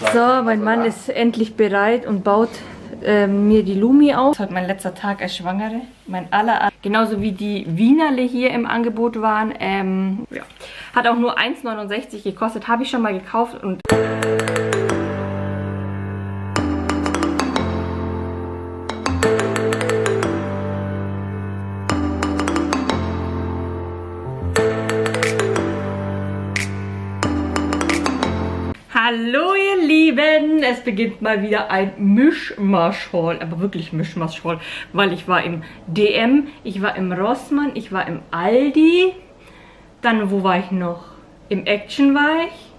So, mein Mann ist endlich bereit und baut äh, mir die Lumi auf. Das ist heute mein letzter Tag als Schwangere. Mein aller, genauso wie die Wienerle hier im Angebot waren. Ähm, ja. Hat auch nur 1,69 gekostet. Habe ich schon mal gekauft und... Hallo ihr Lieben, es beginnt mal wieder ein Mischmasch-Haul, aber wirklich Mischmasch-Haul, weil ich war im DM, ich war im Rossmann, ich war im Aldi, dann wo war ich noch? Im Action war ich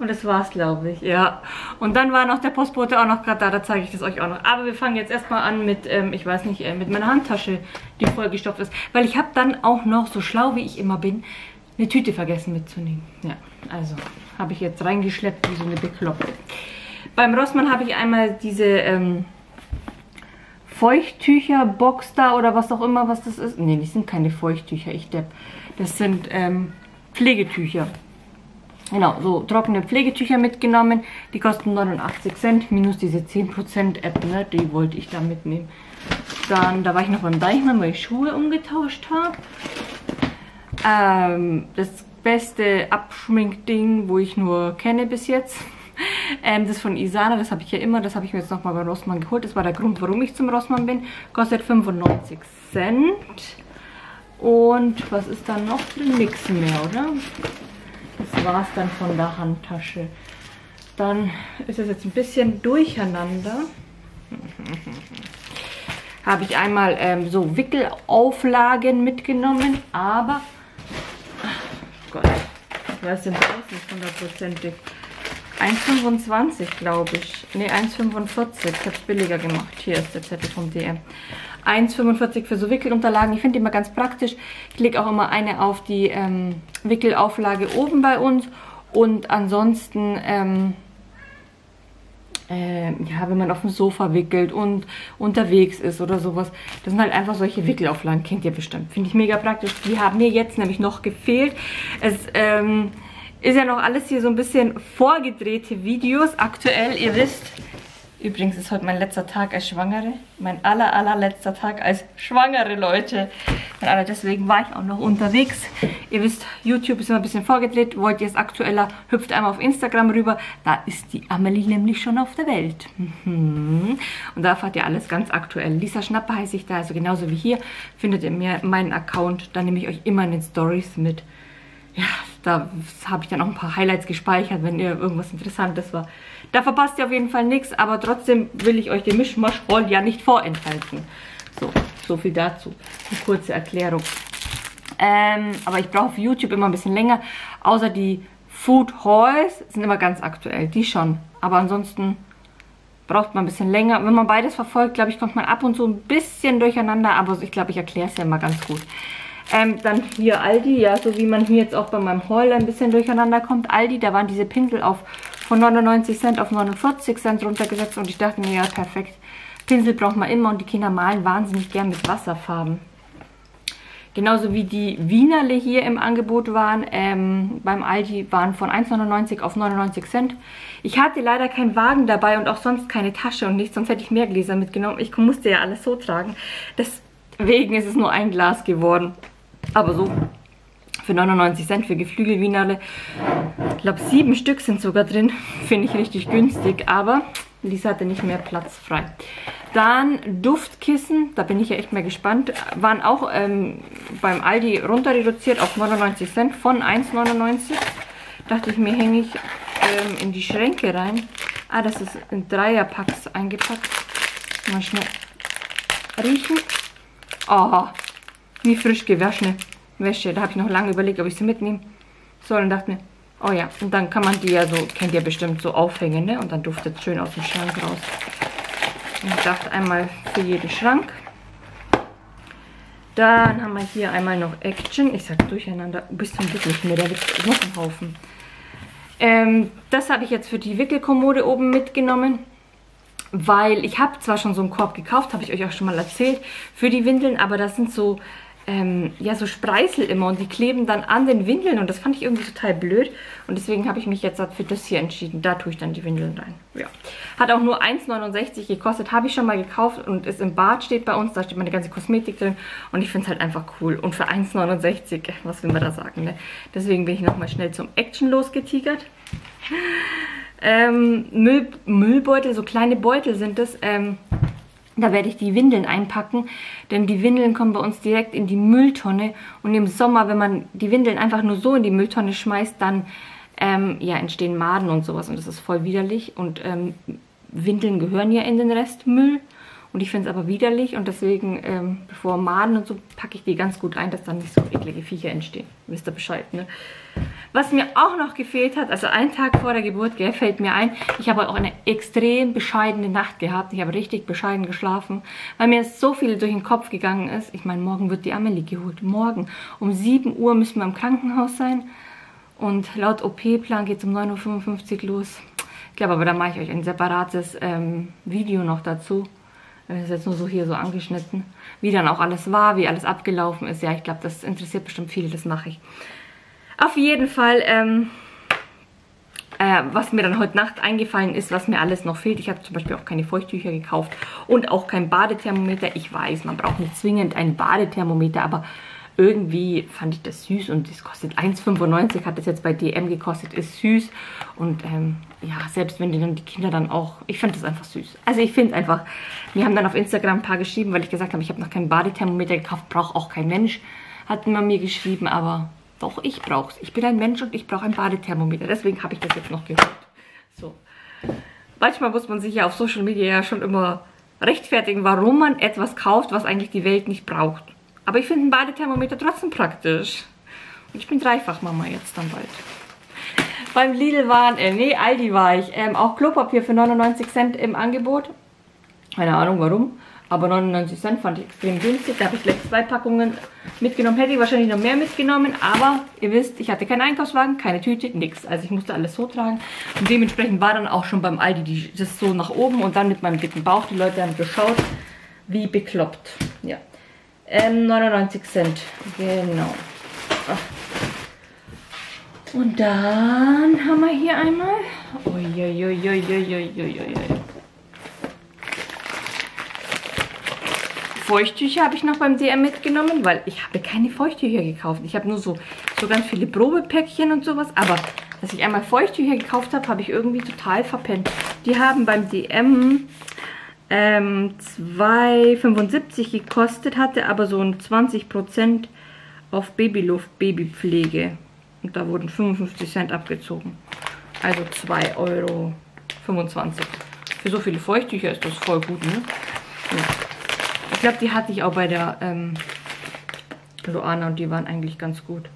und das war's glaube ich, ja. Und dann war noch der Postbote auch noch gerade da, da zeige ich das euch auch noch. Aber wir fangen jetzt erstmal an mit, ähm, ich weiß nicht, äh, mit meiner Handtasche, die vollgestopft ist, weil ich habe dann auch noch, so schlau wie ich immer bin, eine Tüte vergessen mitzunehmen. Ja, also habe ich jetzt reingeschleppt wie so eine Bekloppte. Beim Rossmann habe ich einmal diese ähm, Feuchttücher-Box da oder was auch immer, was das ist. Ne, die sind keine Feuchttücher, ich depp. Das sind ähm, Pflegetücher. Genau, so trockene Pflegetücher mitgenommen. Die kosten 89 Cent, minus diese 10% App, ne? Die wollte ich da mitnehmen. Dann, da war ich noch beim Deichmann, weil ich Schuhe umgetauscht habe. Ähm, das beste Abschminkding, wo ich nur kenne bis jetzt. Ähm, das von Isana, das habe ich ja immer, das habe ich mir jetzt nochmal bei Rossmann geholt. Das war der Grund, warum ich zum Rossmann bin. Kostet 95 Cent. Und was ist da noch drin? Nix mehr, oder? Das war es dann von der Handtasche. Dann ist es jetzt ein bisschen durcheinander. habe ich einmal ähm, so Wickelauflagen mitgenommen, aber ich weiß den Preis nicht hundertprozentig. 1,25 glaube ich. Ne, 1,45. Ich habe es billiger gemacht. Hier ist der Zettel vom DM. 1,45 für so Wickelunterlagen. Ich finde die immer ganz praktisch. Ich lege auch immer eine auf die ähm, Wickelauflage oben bei uns. Und ansonsten ähm, äh, ja, wenn man auf dem Sofa wickelt und unterwegs ist oder sowas. Das sind halt einfach solche Wickelauflagen, kennt ihr bestimmt. Finde ich mega praktisch. Die haben mir jetzt nämlich noch gefehlt. Es ähm, ist ja noch alles hier so ein bisschen vorgedrehte Videos. Aktuell, ihr wisst, Übrigens ist heute mein letzter Tag als Schwangere. Mein aller, allerletzter Tag als Schwangere, Leute. Und deswegen war ich auch noch unterwegs. Ihr wisst, YouTube ist immer ein bisschen vorgedreht. Wollt ihr es aktueller, hüpft einmal auf Instagram rüber. Da ist die Amelie nämlich schon auf der Welt. Mhm. Und da erfahrt ihr alles ganz aktuell. Lisa Schnapper heiße ich da, also genauso wie hier. Findet ihr mir meinen Account. Da nehme ich euch immer in den Stories mit. Ja, da habe ich dann auch ein paar Highlights gespeichert, wenn ihr irgendwas Interessantes war. Da verpasst ihr auf jeden Fall nichts, aber trotzdem will ich euch den Mischmasch-Roll ja nicht vorenthalten. So, so viel dazu. Eine kurze Erklärung. Ähm, aber ich brauche für YouTube immer ein bisschen länger. Außer die Food Hauls sind immer ganz aktuell. Die schon. Aber ansonsten braucht man ein bisschen länger. Wenn man beides verfolgt, glaube ich, kommt man ab und zu ein bisschen durcheinander. Aber ich glaube, ich erkläre es ja immer ganz gut. Ähm, dann hier Aldi, ja, so wie man hier jetzt auch bei meinem Haul ein bisschen durcheinander kommt. Aldi, da waren diese Pinsel auf von 99 Cent auf 49 Cent runtergesetzt und ich dachte mir, ja perfekt, Pinsel braucht man immer und die Kinder malen wahnsinnig gern mit Wasserfarben. Genauso wie die Wienerle hier im Angebot waren, ähm, beim Aldi waren von 1,99 auf 99 Cent. Ich hatte leider keinen Wagen dabei und auch sonst keine Tasche und nichts, sonst hätte ich mehr Gläser mitgenommen. Ich musste ja alles so tragen. Deswegen ist es nur ein Glas geworden. Aber so für 99 Cent für Geflügelwienerle. Ich glaube, sieben Stück sind sogar drin. Finde ich richtig günstig, aber Lisa hatte nicht mehr Platz frei. Dann Duftkissen, da bin ich ja echt mal gespannt. Waren auch ähm, beim Aldi runter reduziert auf 99 Cent von 1,99. Dachte ich mir, hänge ich ähm, in die Schränke rein. Ah, das ist in Dreierpacks eingepackt. Mal schnell riechen. Oh, wie frisch gewaschene. Wäsche. Da habe ich noch lange überlegt, ob ich sie mitnehmen soll und dachte mir, oh ja, und dann kann man die ja so, kennt ihr bestimmt, so aufhängen, ne? Und dann duftet es schön aus dem Schrank raus. Und ich dachte einmal für jeden Schrank. Dann haben wir hier einmal noch Action. Ich sag durcheinander, bist du wirklich mehr, da liegt noch ein Haufen. Ähm, das habe ich jetzt für die Wickelkommode oben mitgenommen, weil ich habe zwar schon so einen Korb gekauft, habe ich euch auch schon mal erzählt, für die Windeln, aber das sind so ähm, ja, so Spreißel immer und die kleben dann an den Windeln und das fand ich irgendwie total blöd und deswegen habe ich mich jetzt für das hier entschieden. Da tue ich dann die Windeln rein. Ja. Hat auch nur 1,69 gekostet, habe ich schon mal gekauft und ist im Bad steht bei uns, da steht meine ganze Kosmetik drin und ich finde es halt einfach cool. Und für 1,69, was will man da sagen, ne? Deswegen bin ich nochmal schnell zum Action losgetigert. Ähm, Müll, Müllbeutel, so kleine Beutel sind das. Ähm, da werde ich die Windeln einpacken, denn die Windeln kommen bei uns direkt in die Mülltonne. Und im Sommer, wenn man die Windeln einfach nur so in die Mülltonne schmeißt, dann ähm, ja, entstehen Maden und sowas. Und das ist voll widerlich. Und ähm, Windeln gehören ja in den Restmüll. Und ich finde es aber widerlich und deswegen, ähm, bevor Maden und so, packe ich die ganz gut ein, dass dann nicht so eklige Viecher entstehen. Wisst ihr Bescheid, ne? Was mir auch noch gefehlt hat, also einen Tag vor der Geburt, gell, fällt mir ein, ich habe auch eine extrem bescheidene Nacht gehabt. Ich habe richtig bescheiden geschlafen, weil mir so viel durch den Kopf gegangen ist. Ich meine, morgen wird die Amelie geholt. Morgen um 7 Uhr müssen wir im Krankenhaus sein. Und laut OP-Plan geht es um 9.55 Uhr los. Ich glaube aber, da mache ich euch ein separates ähm, Video noch dazu. Das ist jetzt nur so hier so angeschnitten. Wie dann auch alles war, wie alles abgelaufen ist. Ja, ich glaube, das interessiert bestimmt viele, das mache ich. Auf jeden Fall, ähm, äh, was mir dann heute Nacht eingefallen ist, was mir alles noch fehlt. Ich habe zum Beispiel auch keine Feuchttücher gekauft und auch kein Badethermometer. Ich weiß, man braucht nicht zwingend ein Badethermometer, aber irgendwie fand ich das süß und das kostet 1,95, hat das jetzt bei DM gekostet, ist süß und ähm, ja, selbst wenn die dann die Kinder dann auch, ich fand das einfach süß. Also ich finde einfach, wir haben dann auf Instagram ein paar geschrieben, weil ich gesagt habe, ich habe noch kein Badethermometer gekauft, braucht auch kein Mensch, hat man mir geschrieben, aber doch, ich brauche es. Ich bin ein Mensch und ich brauche ein Badethermometer. Deswegen habe ich das jetzt noch geholt. So. Manchmal muss man sich ja auf Social Media ja schon immer rechtfertigen, warum man etwas kauft, was eigentlich die Welt nicht braucht. Aber ich finde ein Badethermometer trotzdem praktisch. Und ich bin dreifach Mama jetzt dann bald. Beim Lidl waren, äh, nee, Aldi war ich, ähm, auch Klopapier für 99 Cent im Angebot. Keine Ahnung warum. Aber 99 Cent fand ich extrem günstig. Da habe ich gleich zwei Packungen mitgenommen. Hätte ich wahrscheinlich noch mehr mitgenommen. Aber ihr wisst, ich hatte keinen Einkaufswagen, keine Tüte, nichts. Also ich musste alles so tragen. Und dementsprechend war dann auch schon beim Aldi die, das so nach oben. Und dann mit meinem dicken Bauch. Die Leute haben geschaut, wie bekloppt. Ja. Ähm, 99 Cent. Genau. Und dann haben wir hier einmal... Uiuiuiuiuiuiui. Feuchttücher habe ich noch beim DM mitgenommen, weil ich habe keine Feuchttücher gekauft. Ich habe nur so, so ganz viele Probepäckchen und sowas. Aber dass ich einmal Feuchttücher gekauft habe, habe ich irgendwie total verpennt. Die haben beim DM ähm, 2,75 gekostet, hatte aber so ein 20% auf Babyluft Babypflege. Und da wurden 55 Cent abgezogen. Also 2,25 Euro. Für so viele Feuchttücher ist das voll gut, ne? Ja. Ich glaube, die hatte ich auch bei der ähm, Luana und die waren eigentlich ganz gut.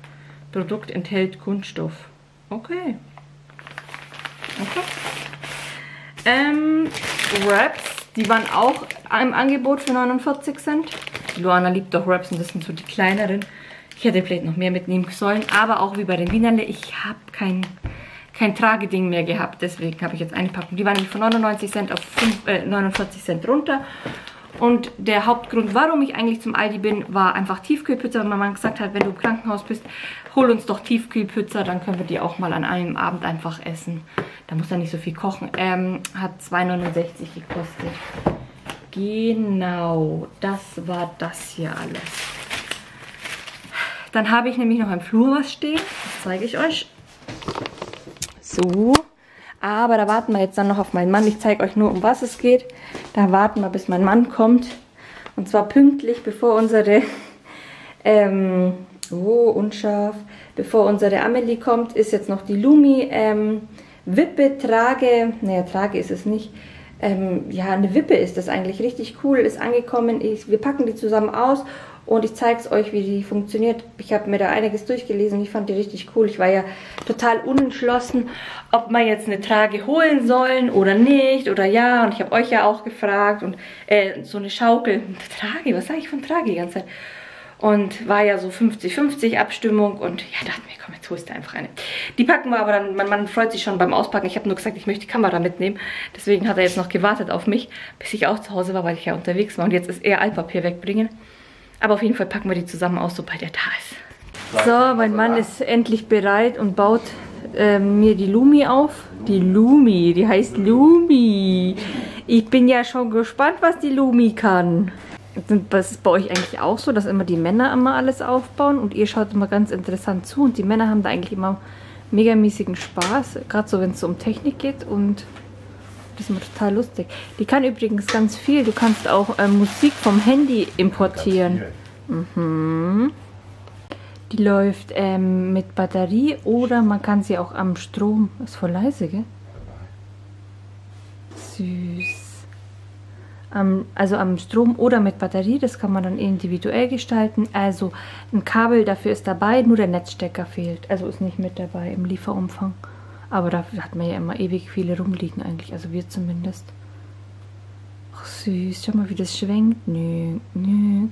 Produkt enthält Kunststoff. Okay. Okay. Ähm, Wraps, die waren auch im Angebot für 49 Cent. Luana liebt doch Wraps und das sind so die kleineren. Ich hätte vielleicht noch mehr mitnehmen sollen, aber auch wie bei den Wienerle, ich habe kein, kein Trageding mehr gehabt. Deswegen habe ich jetzt eine Packung. Die waren von 99 Cent auf 5, äh, 49 Cent runter. Und der Hauptgrund, warum ich eigentlich zum Aldi bin, war einfach Tiefkühlpizza. Weil mein Mann gesagt hat, wenn du im Krankenhaus bist, hol uns doch Tiefkühlpizza, dann können wir die auch mal an einem Abend einfach essen. Da muss er nicht so viel kochen. Ähm, hat 2,69 gekostet. Genau, das war das hier alles. Dann habe ich nämlich noch im Flur was stehen. Das zeige ich euch. So. Aber da warten wir jetzt dann noch auf meinen Mann. Ich zeige euch nur, um was es geht. Da warten wir, bis mein Mann kommt. Und zwar pünktlich, bevor unsere... Ähm, oh, unscharf. Bevor unsere Amelie kommt, ist jetzt noch die Lumi ähm, Wippe Trage. Naja, Trage ist es nicht. Ähm, ja, eine Wippe ist das eigentlich. Richtig cool, ist angekommen. Ich, wir packen die zusammen aus und ich zeige es euch, wie die funktioniert. Ich habe mir da einiges durchgelesen. Ich fand die richtig cool. Ich war ja total unentschlossen, ob wir jetzt eine Trage holen sollen oder nicht. Oder ja, und ich habe euch ja auch gefragt. Und äh, so eine Schaukel. Trage, was sage ich von Trage die ganze Zeit? Und war ja so 50-50 Abstimmung. Und ja, dachte mir, komm, jetzt holst du einfach eine. Die packen wir aber dann, mein Mann freut sich schon beim Auspacken. Ich habe nur gesagt, ich möchte die Kamera mitnehmen. Deswegen hat er jetzt noch gewartet auf mich, bis ich auch zu Hause war, weil ich ja unterwegs war. Und jetzt ist er Altpapier wegbringen. Aber auf jeden Fall packen wir die zusammen aus, sobald er da ist. So, mein Mann ist endlich bereit und baut äh, mir die Lumi auf. Die Lumi, die heißt Lumi. Ich bin ja schon gespannt, was die Lumi kann. Das ist bei euch eigentlich auch so, dass immer die Männer immer alles aufbauen und ihr schaut immer ganz interessant zu und die Männer haben da eigentlich immer megamäßigen Spaß, gerade so wenn es um Technik geht und das ist immer total lustig. Die kann übrigens ganz viel. Du kannst auch äh, Musik vom Handy importieren. Mhm. Die läuft ähm, mit Batterie oder man kann sie auch am Strom. Ist voll leise, gell? Süß. Ähm, also am Strom oder mit Batterie, das kann man dann individuell gestalten. Also ein Kabel dafür ist dabei, nur der Netzstecker fehlt. Also ist nicht mit dabei im Lieferumfang. Aber da hat man ja immer ewig viele rumliegen eigentlich, also wir zumindest. Ach süß, schau mal, wie das schwenkt. Nö, nö.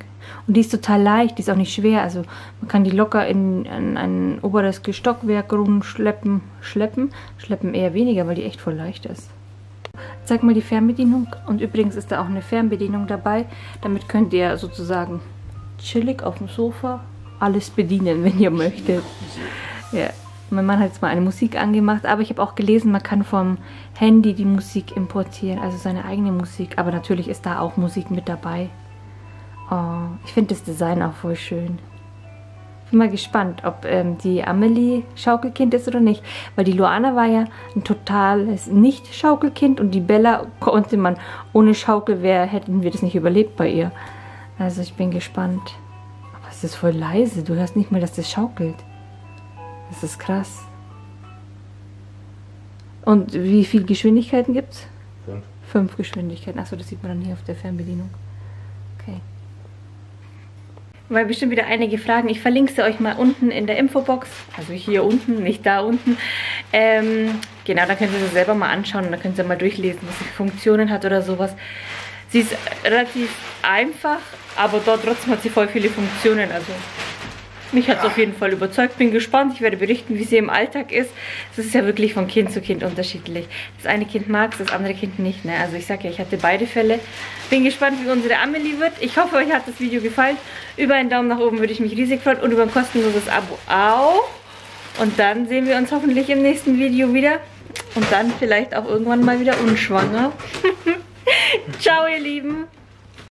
Und die ist total leicht, die ist auch nicht schwer. Also man kann die locker in, in ein oberes Stockwerk rumschleppen. Schleppen? Schleppen eher weniger, weil die echt voll leicht ist. Zeig mal die Fernbedienung. Und übrigens ist da auch eine Fernbedienung dabei. Damit könnt ihr sozusagen chillig auf dem Sofa alles bedienen, wenn ihr möchtet. Ja. Mein Mann hat jetzt mal eine Musik angemacht, aber ich habe auch gelesen, man kann vom Handy die Musik importieren, also seine eigene Musik. Aber natürlich ist da auch Musik mit dabei. Oh, ich finde das Design auch voll schön. Bin mal gespannt, ob ähm, die Amelie Schaukelkind ist oder nicht. Weil die Luana war ja ein totales Nicht-Schaukelkind und die Bella konnte man ohne Schaukelwehr, hätten wir das nicht überlebt bei ihr. Also ich bin gespannt. Aber es ist voll leise, du hörst nicht mal, dass das schaukelt. Das ist krass. Und wie viele Geschwindigkeiten gibt es? Fünf. Fünf Geschwindigkeiten. Achso, das sieht man dann hier auf der Fernbedienung. Okay. Weil bestimmt wieder einige fragen. Ich verlinke sie euch mal unten in der Infobox. Also hier unten, nicht da unten. Ähm, genau, da könnt ihr sie selber mal anschauen da könnt ihr mal durchlesen, was sie Funktionen hat oder sowas. Sie ist relativ einfach, aber dort trotzdem hat sie voll viele Funktionen. Also mich hat es auf jeden Fall überzeugt. Bin gespannt. Ich werde berichten, wie sie im Alltag ist. Es ist ja wirklich von Kind zu Kind unterschiedlich. Das eine Kind mag es, das andere Kind nicht. Ne? Also ich sage ja, ich hatte beide Fälle. Bin gespannt, wie unsere Amelie wird. Ich hoffe, euch hat das Video gefallen. Über einen Daumen nach oben würde ich mich riesig freuen und über ein kostenloses Abo auch. Und dann sehen wir uns hoffentlich im nächsten Video wieder. Und dann vielleicht auch irgendwann mal wieder unschwanger. Ciao, ihr Lieben.